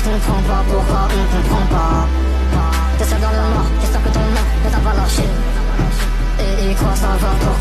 je comprends pas pourquoi on comprend pas. T'es seul dans le noir, j'espère que ton nom ne t'a pas lâché. Et, et quoi savoir pourquoi on en bat